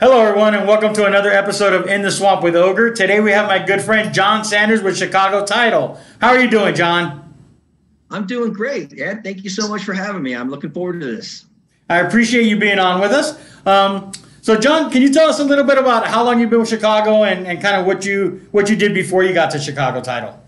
Hello, everyone, and welcome to another episode of In the Swamp with Ogre. Today we have my good friend John Sanders with Chicago Title. How are you doing, John? I'm doing great, Ed. Thank you so much for having me. I'm looking forward to this. I appreciate you being on with us. Um, so, John, can you tell us a little bit about how long you've been with Chicago and, and kind of what you what you did before you got to Chicago Title?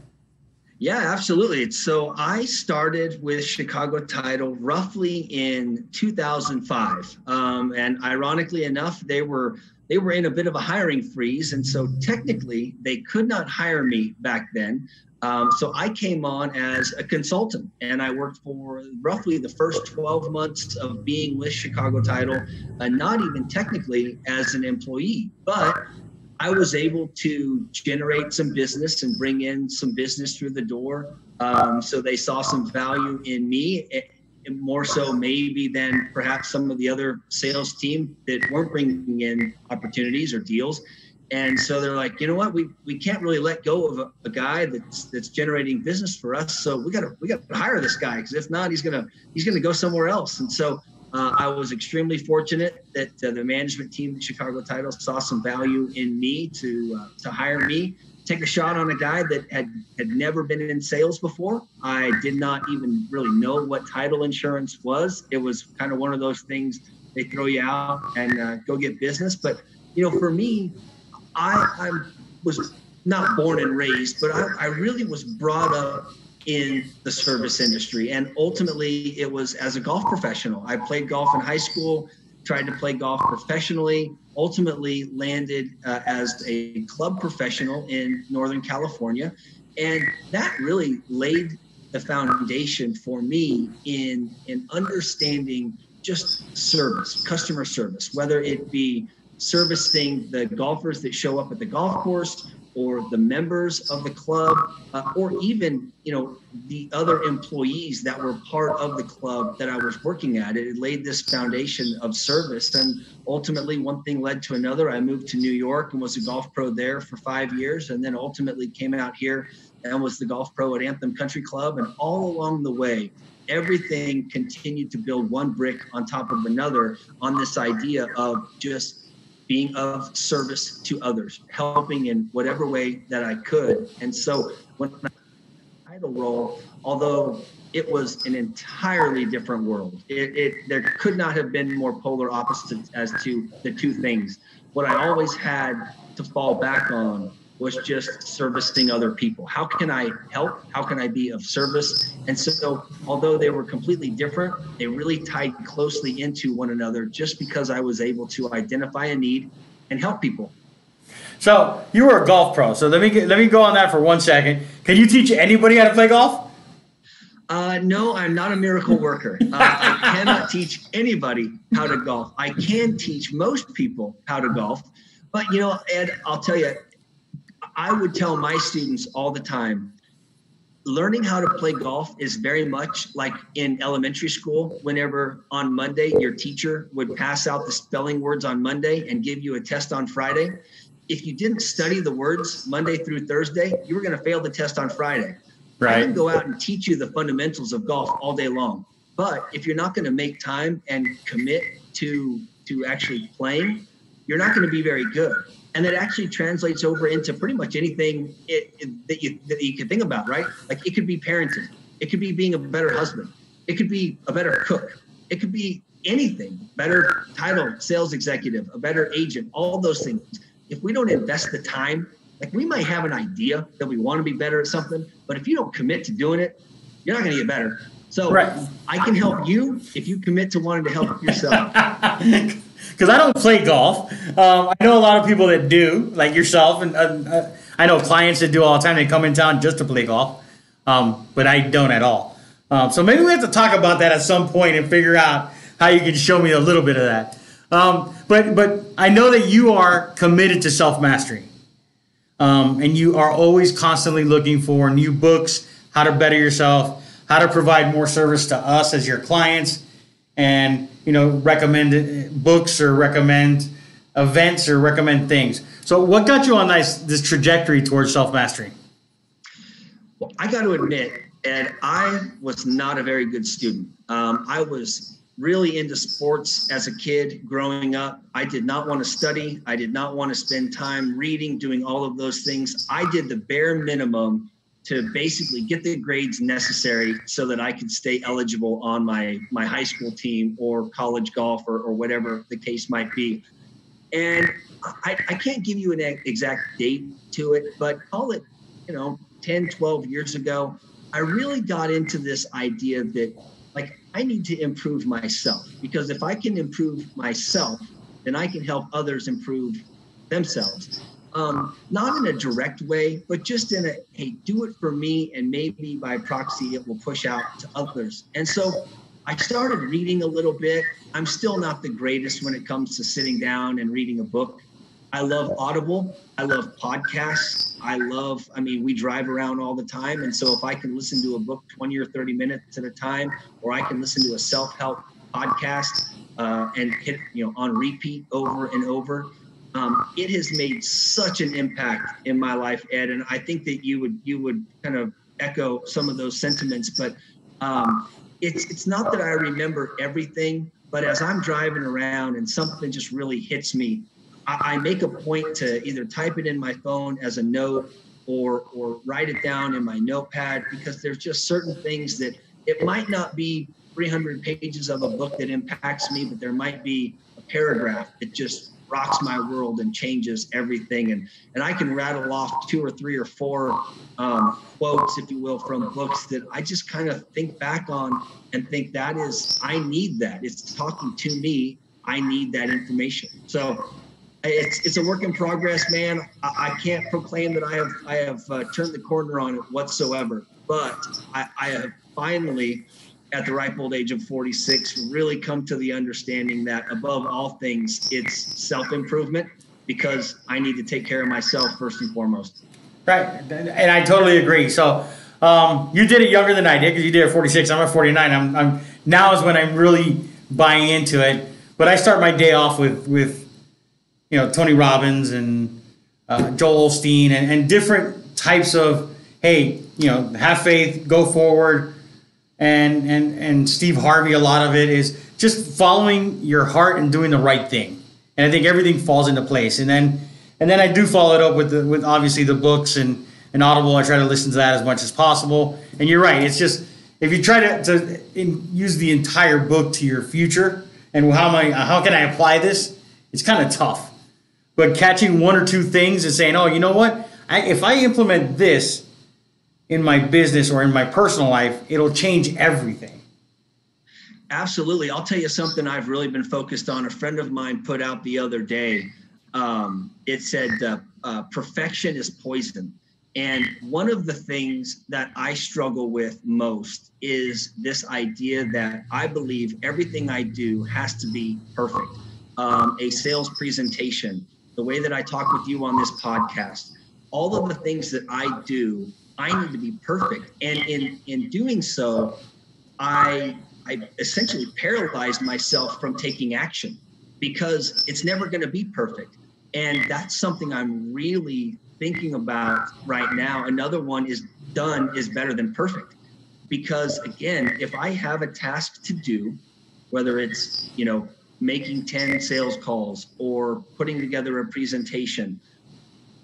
Yeah, absolutely. So I started with Chicago Title roughly in 2005, um, and ironically enough, they were they were in a bit of a hiring freeze, and so technically they could not hire me back then. Um, so I came on as a consultant, and I worked for roughly the first 12 months of being with Chicago Title, uh, not even technically as an employee, but I was able to generate some business and bring in some business through the door. Um, so they saw some value in me, more so maybe than perhaps some of the other sales team that weren't bringing in opportunities or deals. And so they're like, you know what, we, we can't really let go of a, a guy that's that's generating business for us. So we got to we got to hire this guy because if not, he's gonna he's gonna go somewhere else. And so uh, I was extremely fortunate that uh, the management team at Chicago Title saw some value in me to uh, to hire me, take a shot on a guy that had had never been in sales before. I did not even really know what title insurance was. It was kind of one of those things they throw you out and uh, go get business. But you know, for me, I I was not born and raised, but I, I really was brought up in the service industry. And ultimately, it was as a golf professional. I played golf in high school, tried to play golf professionally, ultimately landed uh, as a club professional in Northern California. And that really laid the foundation for me in, in understanding just service, customer service, whether it be servicing the golfers that show up at the golf course or the members of the club uh, or even you know the other employees that were part of the club that i was working at. It laid this foundation of service and ultimately one thing led to another. I moved to new york and was a golf pro there for five years and then ultimately came out here and was the golf pro at anthem country club and all along the way everything continued to build one brick on top of another on this idea of just being of service to others, helping in whatever way that I could. And so when I title role, although it was an entirely different world, it, it there could not have been more polar opposites as to the two things. What I always had to fall back on was just servicing other people. How can I help? How can I be of service? And so, although they were completely different, they really tied closely into one another just because I was able to identify a need and help people. So you were a golf pro. So let me get, let me go on that for one second. Can you teach anybody how to play golf? Uh, no, I'm not a miracle worker. Uh, I cannot teach anybody how to golf. I can teach most people how to golf, but you know, Ed, I'll tell you, I would tell my students all the time learning how to play golf is very much like in elementary school. Whenever on monday your teacher would pass out the spelling words on monday and give you a test on friday. If you didn't study the words monday through thursday you were going to fail the test on friday. Right. i can go out and teach you the fundamentals of golf all day long. But if you're not going to make time and commit to to actually playing you're not going to be very good and it actually translates over into pretty much anything it, it, that you that you can think about, right? Like it could be parenting, it could be being a better husband, it could be a better cook, it could be anything, better title, sales executive, a better agent, all those things. If we don't invest the time, like we might have an idea that we want to be better at something, but if you don't commit to doing it, you're not going to get better. So right. I can help you if you commit to wanting to help yourself. because I don't play golf. Um, I know a lot of people that do, like yourself, and uh, I know clients that do all the time. They come in town just to play golf, um, but I don't at all. Um, so maybe we have to talk about that at some point and figure out how you can show me a little bit of that. Um, but but I know that you are committed to self mastery, um, and you are always constantly looking for new books, how to better yourself, how to provide more service to us as your clients, and you know, recommend books or recommend events or recommend things. So, what got you on this this trajectory towards self mastery? Well, I got to admit, Ed, I was not a very good student. Um, I was really into sports as a kid growing up. I did not want to study. I did not want to spend time reading, doing all of those things. I did the bare minimum to basically get the grades necessary so that I could stay eligible on my my high school team or college golf or, or whatever the case might be. And I, I can't give you an exact date to it, but call it, you know, 10, 12 years ago, I really got into this idea that like I need to improve myself because if I can improve myself, then I can help others improve themselves um, not in a direct way, but just in a hey, do it for me, and maybe by proxy it will push out to others. And so I started reading a little bit. I'm still not the greatest when it comes to sitting down and reading a book. I love Audible. I love podcasts. I love, I mean, we drive around all the time. And so if I can listen to a book 20 or 30 minutes at a time, or I can listen to a self help podcast uh, and hit, you know, on repeat over and over, um, it has made such an impact in my life, Ed, and I think that you would you would kind of echo some of those sentiments. But um, it's it's not that I remember everything, but as I'm driving around and something just really hits me, I, I make a point to either type it in my phone as a note or or write it down in my notepad because there's just certain things that it might not be 300 pages of a book that impacts me, but there might be a paragraph that just rocks my world and changes everything. And and I can rattle off two or three or four um, quotes, if you will, from books that I just kind of think back on and think that is I need that. It's talking to me. I need that information. So it's it's a work in progress, man. I, I can't proclaim that I have I have uh, turned the corner on it whatsoever, but I, I have finally at the ripe old age of 46 really come to the understanding that above all things it's self-improvement because i need to take care of myself first and foremost. Right and i totally agree. So um, you did it younger than i did because you did it at 46 i'm at 49 I'm, I'm now is when i'm really buying into it. But i start my day off with with you know tony robbins and uh, joel osteen and, and different types of hey you know have faith go forward and and and Steve Harvey. A lot of it is just following your heart and doing the right thing. And I think everything falls into place. And then and then I do follow it up with the with obviously the books and and Audible. I try to listen to that as much as possible. And you're right. It's just if you try to, to in, use the entire book to your future and how am I how can I apply this? It's kind of tough. But catching one or two things and saying, oh, you know what? I, if I implement this, in my business or in my personal life, it'll change everything. Absolutely. I'll tell you something I've really been focused on. A friend of mine put out the other day. Um, it said, uh, uh, perfection is poison. And one of the things that I struggle with most is this idea that I believe everything I do has to be perfect. Um, a sales presentation, the way that I talk with you on this podcast, all of the things that I do I need to be perfect. And in in doing so, I I essentially paralyzed myself from taking action because it's never going to be perfect. And that's something I'm really thinking about right now. Another one is done is better than perfect. Because again, if I have a task to do, whether it's, you know, making 10 sales calls or putting together a presentation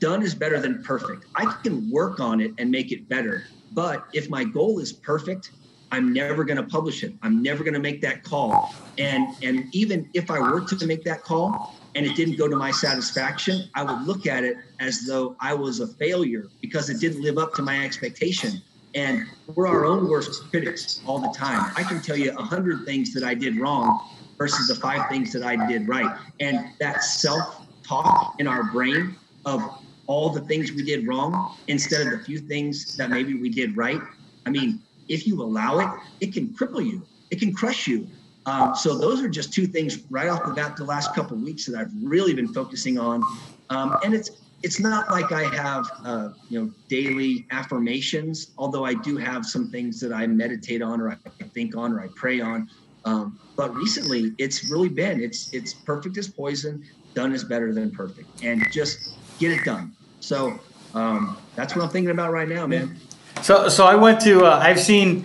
done is better than perfect. I can work on it and make it better. But if my goal is perfect, I'm never going to publish it. I'm never going to make that call. And and even if I were to make that call and it didn't go to my satisfaction, I would look at it as though I was a failure because it didn't live up to my expectation. And we're our own worst critics all the time. I can tell you a hundred things that I did wrong versus the five things that I did right. And that self-talk in our brain of all the things we did wrong instead of the few things that maybe we did right. I mean, if you allow it, it can cripple you, it can crush you. Um, so those are just two things right off the bat the last couple weeks that I've really been focusing on. Um, and it's it's not like I have uh, you know daily affirmations, although I do have some things that I meditate on or I think on or I pray on. Um, but recently, it's really been it's it's perfect as poison, done is better than perfect, and just get it done. So um, that's what I'm thinking about right now, man. So, so I went to. Uh, I've seen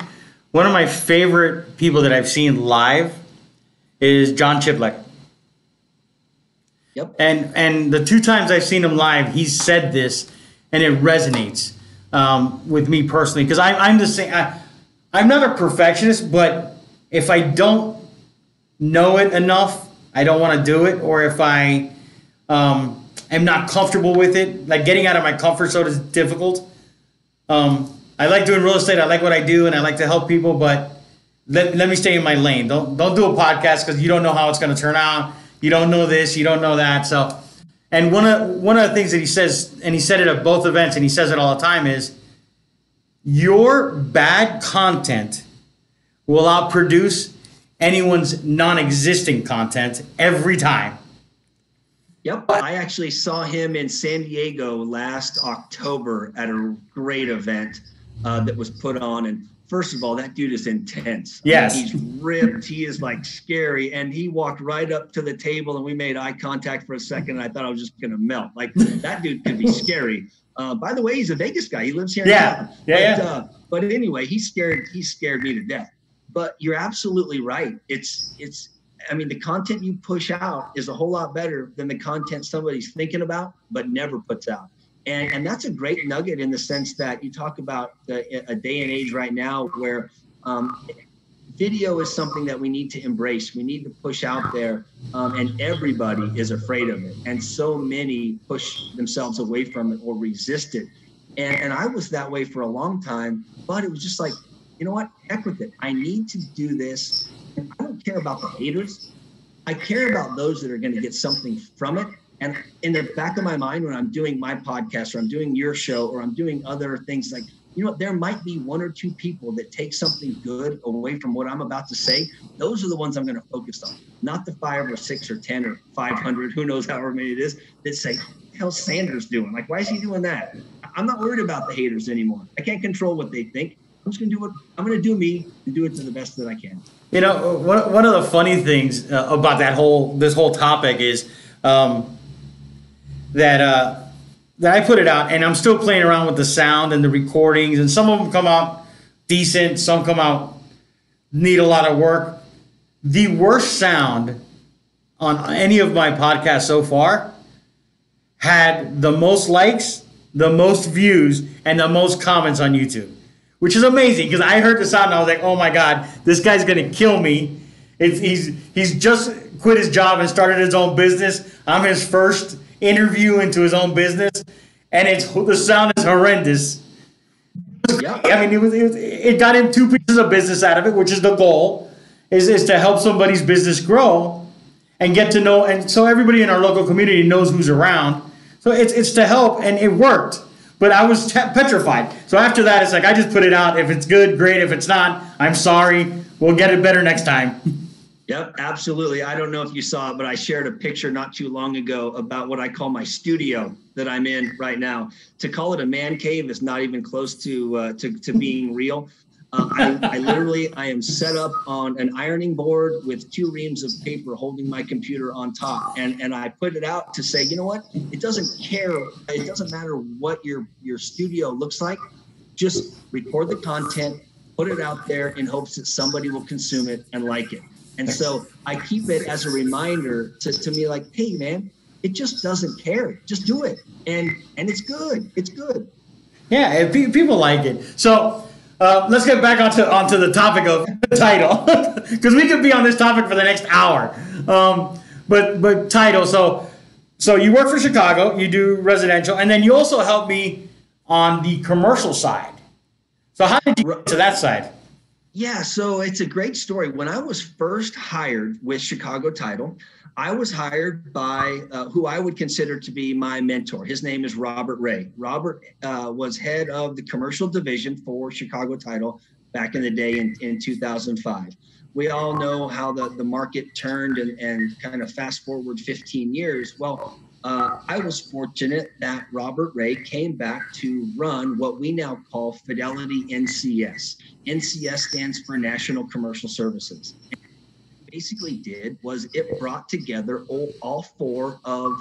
one of my favorite people that I've seen live is John Cheplak. Yep. And and the two times I've seen him live, he's said this, and it resonates um, with me personally because I'm the same. I, I'm not a perfectionist, but if I don't know it enough, I don't want to do it, or if I um, am not comfortable with it, like getting out of my comfort zone is difficult. Um, I like doing real estate. I like what I do, and I like to help people, but let, let me stay in my lane. Don't don't do a podcast because you don't know how it's going to turn out. You don't know this. You don't know that. So, and one of one of the things that he says, and he said it at both events, and he says it all the time, is your bad content will outproduce anyone's non-existing content every time. Yep, I actually saw him in San Diego last October at a great event uh, that was put on, and first of all, that dude is intense. Yes. I mean, he's ripped. He is like scary. And he walked right up to the table and we made eye contact for a second. And I thought I was just going to melt. Like that dude could be scary. Uh, by the way, he's a Vegas guy. He lives here. Yeah. Yeah. But, yeah. Uh, but anyway, he scared, he scared me to death. But you're absolutely right. It's, it's, I mean, the content you push out is a whole lot better than the content somebody's thinking about, but never puts out. And, and that's a great nugget in the sense that you talk about the, a day and age right now where um, video is something that we need to embrace. We need to push out there, um, and everybody is afraid of it. And so many push themselves away from it or resist it. And, and I was that way for a long time, but it was just like, you know what? Heck with it. I need to do this. Care about the haters. I care about those that are going to get something from it and in the back of my mind, when I'm doing my podcast or I'm doing your show or I'm doing other things like, you know, there might be one or two people that take something good away from what I'm about to say. Those are the ones I'm going to focus on, not the five or six or 10 or 500, who knows however many it is, that say, hell's Sanders doing? Like, why is he doing that? I'm not worried about the haters anymore. I can't control what they think. I'm just going to do what I'm going to do me and do it to the best that I can. You know, one, one of the funny things uh, about that whole, this whole topic is, um, that uh, that I put it out, and I'm still playing around with the sound and the recordings, and some of them come out decent, some come out need a lot of work. The worst sound on any of my podcasts so far had the most likes, the most views, and the most comments on YouTube, which is amazing because I heard the sound and I was like, oh my god, this guy's gonna kill me. It's, he's he's just quit his job and started his own business. I'm his first interview into his own business, and it's the sound is horrendous. Yep. I mean, it was, it was it got him two pieces of business out of it, which is the goal, is is to help somebody's business grow and get to know, and so everybody in our local community knows who's around. So it's it's to help, and it worked. But I was te- petrified. So after that, it's like I just put it out. If it's good, great. If it's not, I'm sorry. We'll get it better next time. Yep, absolutely. I don't know if you saw it, but I shared a picture not too long ago about what I call my studio that I'm in right now. To call it a man cave is not even close to uh, to, to being real. Uh, I, I, literally I am set up on an ironing board with two reams of paper holding my computer on top, and and I put it out to say, you know what? It doesn't care. It doesn't matter what your your studio looks like. Just record the content, put it out there in hopes that somebody will consume it and like it. And so I keep it as a reminder to, to me like, hey man, it just doesn't care. Just do it. And and it's good. It's good. Yeah, people like it. So uh, let's get back onto onto the topic of the title because we could be on this topic for the next hour. Um, but but title. So so you work for Chicago. You do residential, and then you also help me on the commercial side. So how did you get to that side? Yeah, so it's a great story. When I was first hired with Chicago Title, I was hired by uh, who I would consider to be my mentor. His name is Robert Ray. Robert uh, was head of the commercial division for Chicago Title back in the day in, in 2005. We all know how the, the market turned and, and kind of fast forward 15 years. Well, uh, I was fortunate that Robert Ray came back to run what we now call Fidelity NCS. NCS stands for National Commercial Services. Basically did was it brought together all, all four of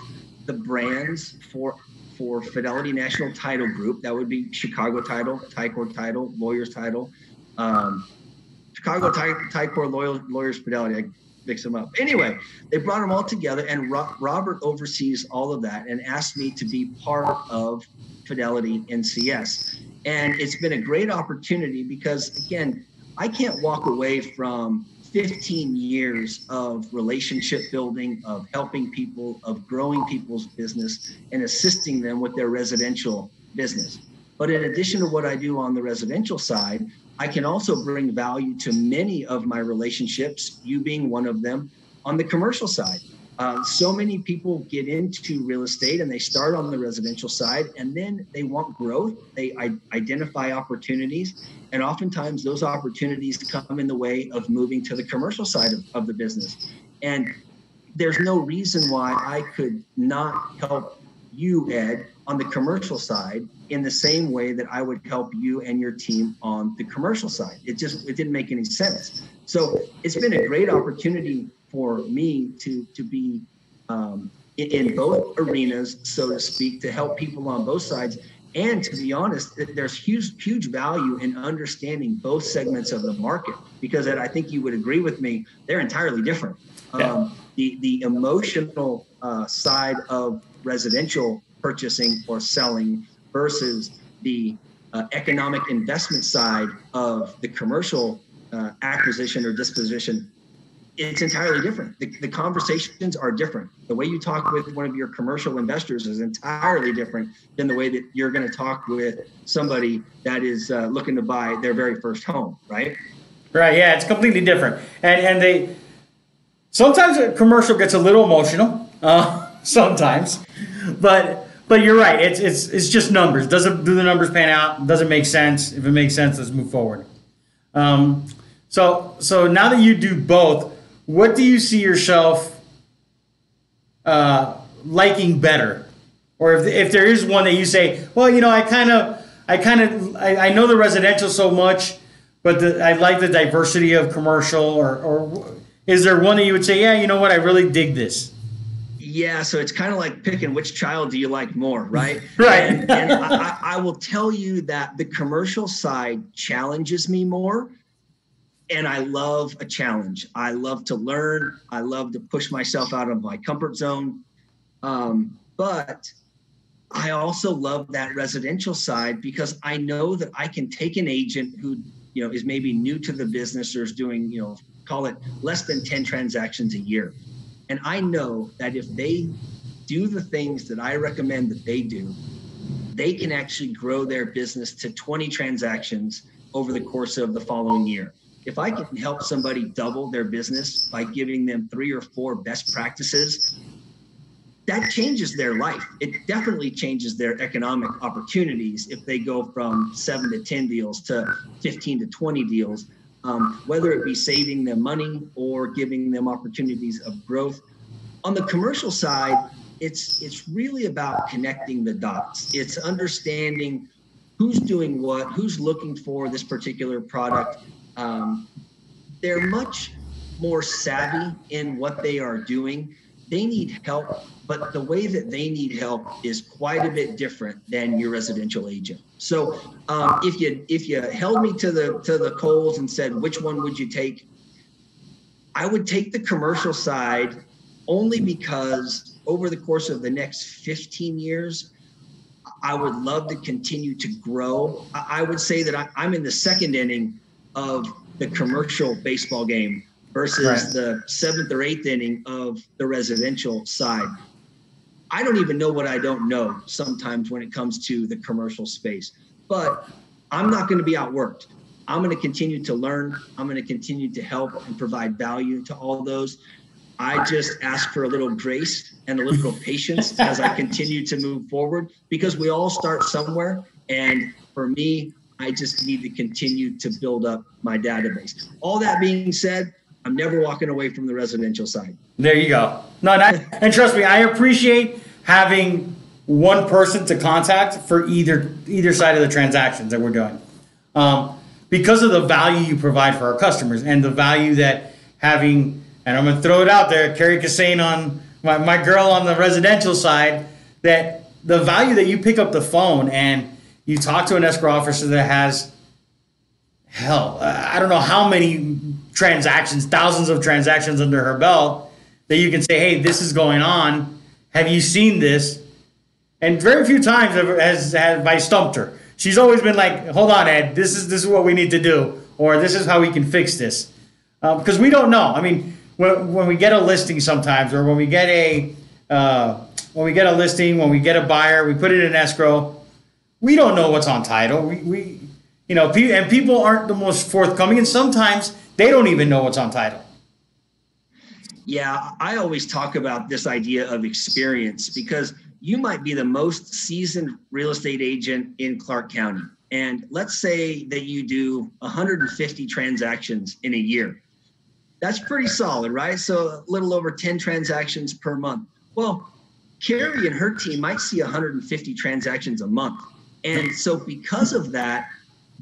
the brands for for Fidelity National Title Group. That would be Chicago Title, Ticor Title, Lawyers Title, um, Chicago Ticor Lawyers Fidelity. I mix them up. Anyway, they brought them all together, and Ro- Robert oversees all of that and asked me to be part of Fidelity NCS. And it's been a great opportunity because, again, I can't walk away from 15 years of relationship building, of helping people, of growing people's business, and assisting them with their residential business. But in addition to what I do on the residential side, I can also bring value to many of my relationships, you being one of them, on the commercial side. Uh, so many people get into real estate and they start on the residential side and then they want growth. They I- identify opportunities, and oftentimes those opportunities come in the way of moving to the commercial side of, of the business. And there's no reason why I could not help you, Ed, on the commercial side in the same way that I would help you and your team on the commercial side. It just it didn't make any sense. So it's been a great opportunity for me to to be um, in, in both arenas, so to speak, to help people on both sides. And to be honest, there's huge huge value in understanding both segments of the market because I think you would agree with me. They're entirely different. Yeah. Um, the the emotional uh, side of residential purchasing or selling versus the uh, economic investment side of the commercial uh, acquisition or disposition it's entirely different. The, the, conversations are different. The way you talk with one of your commercial investors is entirely different than the way that you're going to talk with somebody that is uh, looking to buy their very first home, right? Right. Yeah, it's completely different. And and they sometimes a commercial gets a little emotional. Uh, sometimes, but but you're right. It's it's it's just numbers. Doesn't do the numbers pan out? Doesn't make sense. If it makes sense, let's move forward. Um, so so now that you do both what do you see yourself uh, liking better? Or if, if there is one that you say, well, you know, I kind of, I kind of, I, I know the residential so much, but the, I like the diversity of commercial, or, or is there one that you would say, yeah, you know what, I really dig this? Yeah, so it's kind of like picking which child do you like more, right? right. And, and I, I will tell you that the commercial side challenges me more and I love a challenge. I love to learn. I love to push myself out of my comfort zone. Um, but I also love that residential side because I know that I can take an agent who, you know, is maybe new to the business or is doing, you know, call it less than 10 transactions a year. And I know that if they do the things that I recommend that they do, they can actually grow their business to 20 transactions over the course of the following year if I can help somebody double their business by giving them three or four best practices, that changes their life. It definitely changes their economic opportunities if they go from seven to 10 deals to 15 to 20 deals, um, whether it be saving them money or giving them opportunities of growth. On the commercial side, it's it's really about connecting the dots. It's understanding who's doing what, who's looking for this particular product, um, they're much more savvy in what they are doing. They need help, but the way that they need help is quite a bit different than your residential agent. So um, if you if you held me to the to the coals and said which one would you take, I would take the commercial side only because over the course of the next 15 years, I would love to continue to grow. I would say that I, I'm in the second inning of the commercial baseball game versus right. the seventh or eighth inning of the residential side. I don't even know what I don't know sometimes when it comes to the commercial space, but I'm not going to be outworked. I'm going to continue to learn. I'm going to continue to help and provide value to all those. I just ask for a little grace and a little patience as I continue to move forward because we all start somewhere. And for me, I just need to continue to build up my database. All that being said, I'm never walking away from the residential side. There you go. No, and, I, and trust me, I appreciate having one person to contact for either either side of the transactions that we're doing, um, because of the value you provide for our customers and the value that having. And I'm gonna throw it out there, Carrie Cassane on my, my girl on the residential side, that the value that you pick up the phone and you talk to an escrow officer that has hell, I don't know how many transactions, thousands of transactions under her belt that you can say, hey, this is going on. Have you seen this? And very few times has, has I stumped her. She's always been like, hold on, Ed, this is this is what we need to do, or this is how we can fix this. Because um, we don't know. I mean, when, when we get a listing sometimes, or when we get a uh, when we get a listing, when we get a buyer, we put it in escrow. We don't know what's on title. We, we you know, and people aren't the most forthcoming, and sometimes they don't even know what's on title. Yeah, I always talk about this idea of experience because you might be the most seasoned real estate agent in Clark County. And let's say that you do 150 transactions in a year. That's pretty solid, right? So a little over 10 transactions per month. Well, Carrie and her team might see 150 transactions a month. And so because of that,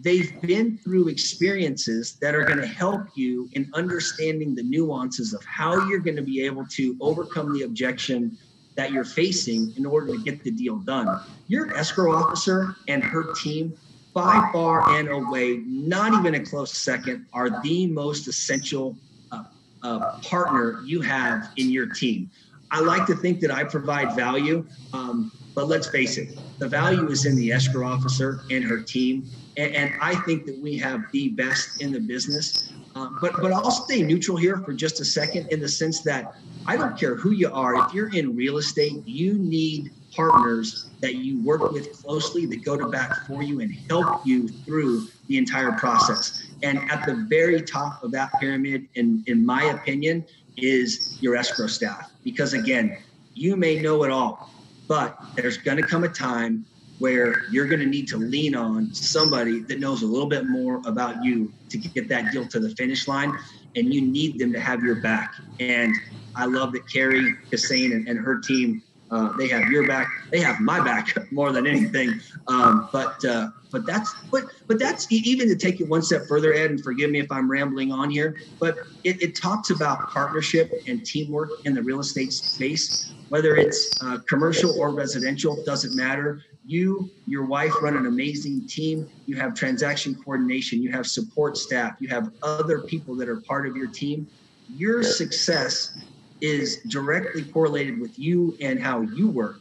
they've been through experiences that are going to help you in understanding the nuances of how you're going to be able to overcome the objection that you're facing in order to get the deal done. Your escrow officer and her team, by far and away, not even a close second, are the most essential uh, uh, partner you have in your team. I like to think that I provide value, um, but let's face it, the value is in the escrow officer and her team. And, and I think that we have the best in the business. Um, but but I'll stay neutral here for just a second in the sense that I don't care who you are. If you're in real estate, you need partners that you work with closely that go to bat for you and help you through the entire process. And at the very top of that pyramid, in, in my opinion, is your escrow staff. Because again, you may know it all, but there's going to come a time where you're going to need to lean on somebody that knows a little bit more about you to get that deal to the finish line. And you need them to have your back. And I love that Carrie Kassane and, and her team, uh, they have your back. They have my back more than anything. Um, but uh, but that's but but that's even to take it one step further, Ed. And forgive me if I'm rambling on here, but it, it talks about partnership and teamwork in the real estate space, whether it's uh, commercial or residential, doesn't matter you, your wife run an amazing team. You have transaction coordination, you have support staff, you have other people that are part of your team. Your success is directly correlated with you and how you work.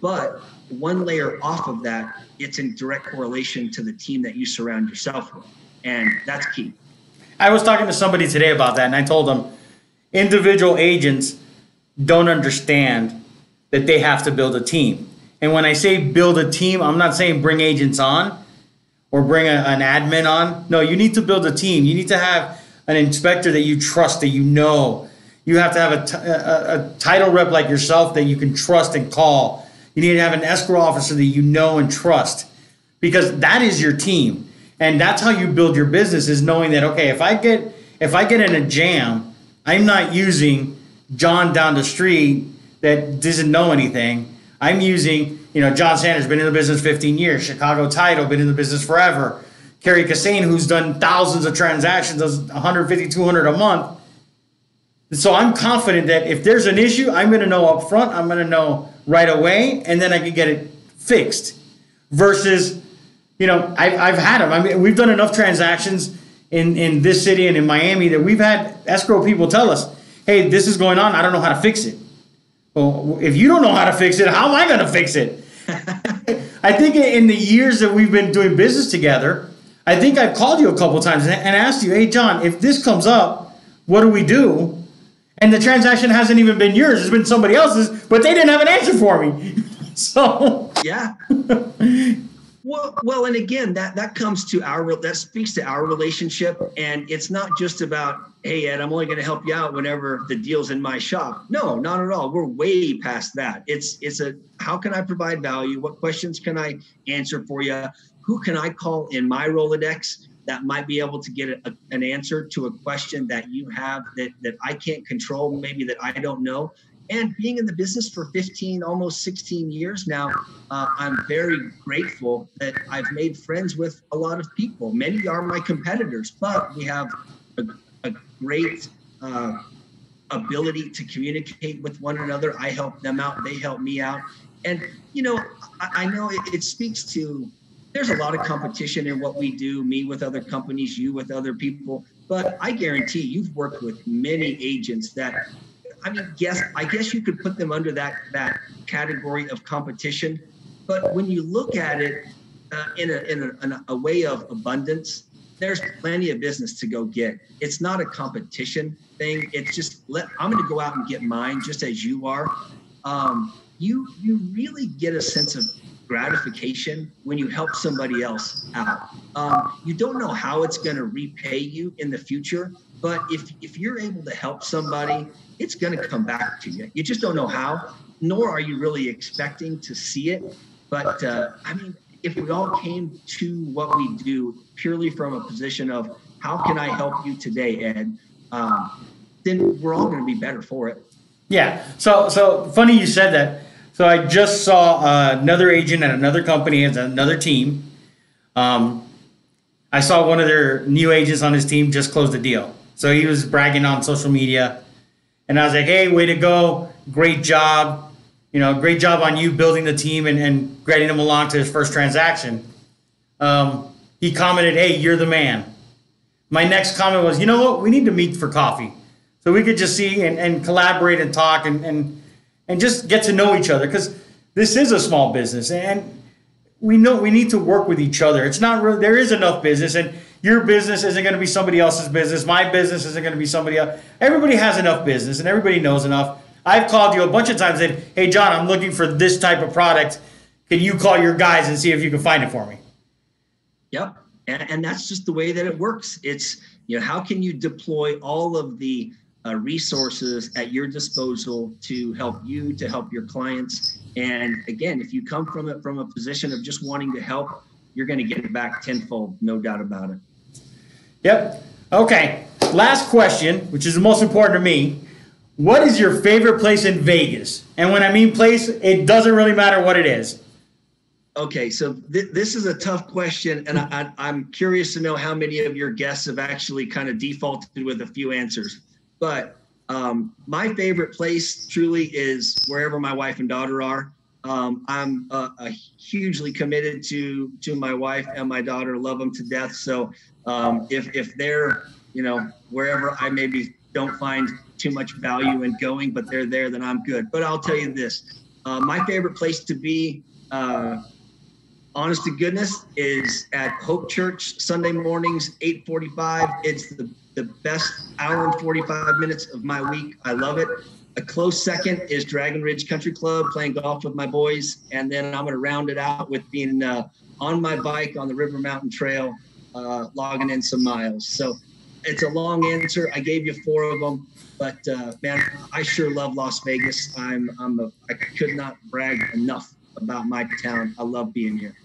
But one layer off of that, it's in direct correlation to the team that you surround yourself with. And that's key. I was talking to somebody today about that, and I told them individual agents don't understand that they have to build a team. And when I say build a team, I'm not saying bring agents on or bring a, an admin on. No, you need to build a team. You need to have an inspector that you trust, that you know. You have to have a, t- a, a title rep like yourself that you can trust and call. You need to have an escrow officer that you know and trust because that is your team. And that's how you build your business is knowing that, okay, if I get, if I get in a jam, I'm not using John down the street that doesn't know anything I'm using, you know, John Sanders, been in the business 15 years, Chicago Title, been in the business forever. Kerry Kassane, who's done thousands of transactions, does 150, 200 a month. So I'm confident that if there's an issue, I'm going to know up front, I'm going to know right away, and then I can get it fixed. Versus, you know, I've, I've had them. I mean, we've done enough transactions in, in this city and in Miami that we've had escrow people tell us, hey, this is going on, I don't know how to fix it. Well, if you don't know how to fix it, how am I going to fix it? I think in the years that we've been doing business together, I think I've called you a couple times and asked you, hey, John, if this comes up, what do we do? And the transaction hasn't even been yours, it's been somebody else's, but they didn't have an answer for me. so. Yeah. Well, well, and again, that that comes to our that speaks to our relationship, and it's not just about hey Ed, I'm only going to help you out whenever the deal's in my shop. No, not at all. We're way past that. It's it's a how can I provide value? What questions can I answer for you? Who can I call in my Rolodex that might be able to get a, an answer to a question that you have that that I can't control, maybe that I don't know? And being in the business for 15, almost 16 years now, uh, I'm very grateful that I've made friends with a lot of people. Many are my competitors, but we have a, a great uh, ability to communicate with one another. I help them out, they help me out. And, you know, I, I know it, it speaks to there's a lot of competition in what we do, me with other companies, you with other people. But I guarantee you've worked with many agents that, I mean, yes, I guess you could put them under that that category of competition. But when you look at it uh, in, a, in, a, a way of abundance, there's plenty of business to go get. It's not a competition thing. It's just let I'm going to go out and get mine, just as you are. Um, you you really get a sense of gratification when you help somebody else out. Um, you don't know how it's going to repay you in the future, but if if you're able to help somebody, it's going to come back to you. You just don't know how, nor are you really expecting to see it. But uh, I mean, if we all came to what we do purely from a position of how can I help you today, Ed, um, then we're all going to be better for it. Yeah. So so funny you said that. So I just saw uh, another agent at another company as another team. Um, I saw one of their new agents on his team just close the deal. So he was bragging on social media, and I was like, "Hey, way to go! Great job! You know, great job on you building the team and, and getting him along to his first transaction." Um, he commented, "Hey, you're the man." My next comment was, "You know what? We need to meet for coffee." so we could just see and, and collaborate and talk and, and and just get to know each other because this is a small business and we know we need to work with each other. It's not really there is enough business and your business isn't going to be somebody else's business my business isn't going to be somebody else everybody has enough business and everybody knows enough. I've called you a bunch of times and said hey john i'm looking for this type of product. Can you call your guys and see if you can find it for me? Yep and, and that's just the way that it works. It's you know how can you deploy all of the uh, resources at your disposal to help you, to help your clients. And again, if you come from it from a position of just wanting to help, you're going to get it back tenfold, no doubt about it. Yep. Okay. Last question, which is the most important to me. What is your favorite place in Vegas? And when I mean place, it doesn't really matter what it is. Okay, so th- this is a tough question, and I, am curious to know how many of your guests have actually kind of defaulted with a few answers. But um, my favorite place truly is wherever my wife and daughter are. Um, I'm uh, hugely committed to to my wife and my daughter. Love them to death. So um, if if they're you know wherever I maybe don't find too much value in going, but they're there, then I'm good. But I'll tell you this: uh, my favorite place to be. Uh, honest to goodness is at hope church sunday mornings 8.45 it's the the best hour and 45 minutes of my week. I love it. A close second is Dragon Ridge Country Club, playing golf with my boys. And then I'm going to round it out with being uh, on my bike on the River Mountain Trail, uh, logging in some miles. So it's a long answer. I gave you four of them. But uh, man, I sure love Las Vegas. I'm, I'm a, I could not brag enough about my town. I love being here.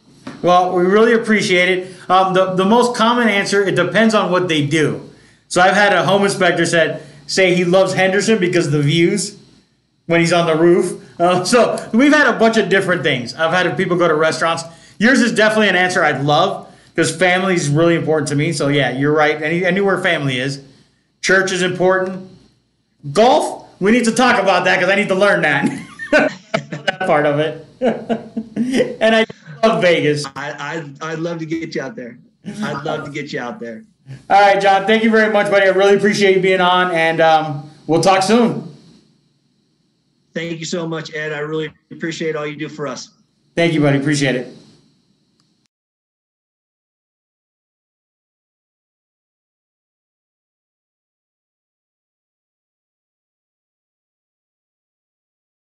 Well, we really appreciate it. Um, the, the most common answer, it depends on what they do. So I've had a home inspector said say he loves Henderson because of the views when he's on the roof. Uh, so we've had a bunch of different things. I've had people go to restaurants. Yours is definitely an answer I'd love because family is really important to me. So yeah, you're right. Any, anywhere family is. Church is important. Golf, we need to talk about that because I need to learn that. that part of it. and I love Vegas. I, I, I'd love to get you out there. I'd love to get you out there. All right, John. Thank you very much, buddy. I really appreciate you being on, and um, we'll talk soon. Thank you so much, Ed. I really appreciate all you do for us. Thank you, buddy. Appreciate it.